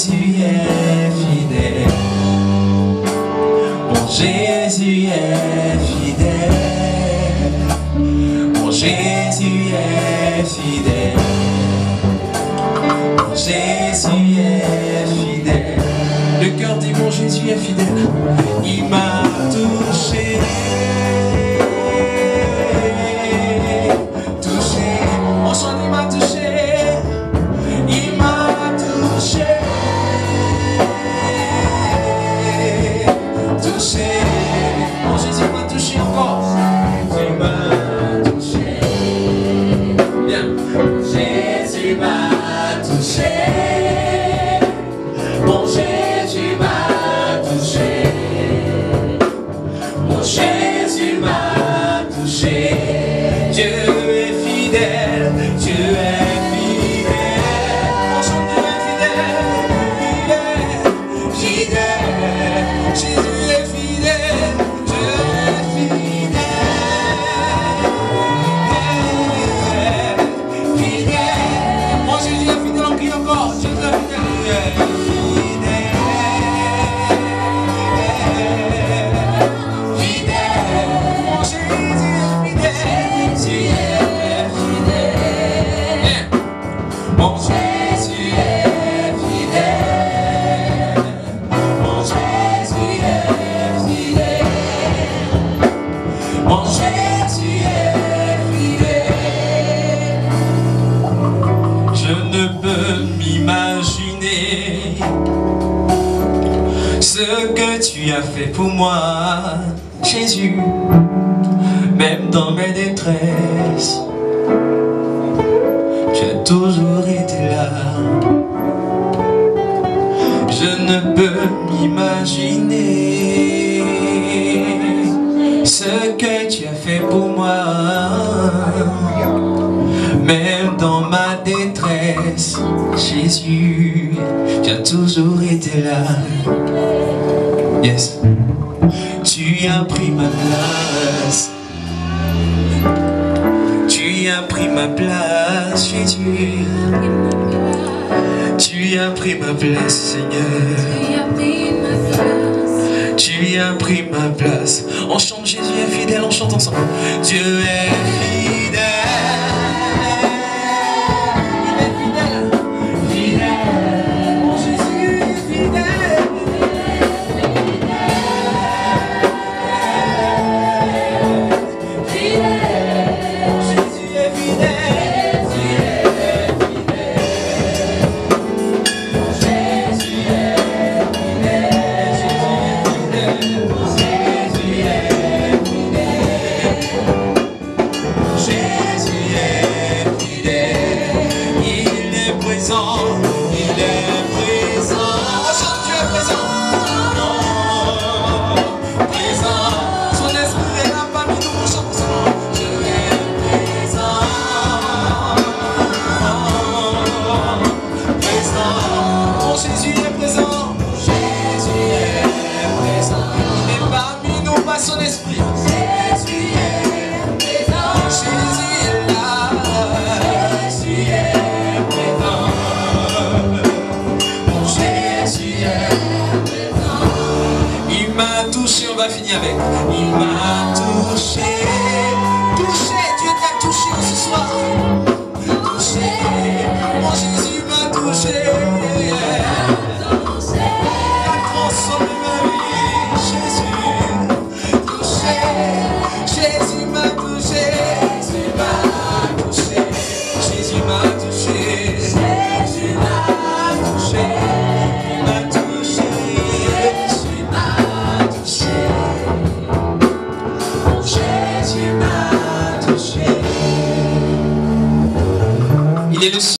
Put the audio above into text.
Jésus est fidèle. Mon Jésus est fidèle. Mon Jésus est fidèle. Mon Jésus est fidèle. Le cœur dit mon Jésus est fidèle. Il m'a touché. Est fidèle, Dieu ce que tu as fait pour moi, Jésus, même dans mes détresses. Tu as toujours été là. Je ne peux m'imaginer dans ma détresse, Jésus, tu as toujours été là. Yes. Tu as pris ma place. Tu as pris ma place, Jésus. Tu as pris ma place, Seigneur. Tu as pris ma place. On chante Jésus est fidèle, on chante ensemble. Dieu est fidèle. Il est présent. Chante, Dieu est présent. Présent. Son esprit est là parmi nous. Est présent. Présent. Est présent. Il m'a touché, on va finir avec. Il m'a touché. Touché, Dieu t'a touché ce soir. Touché, mon Jésus m'a touché. Jésus m'a touché. Jésus m'a touché. Il est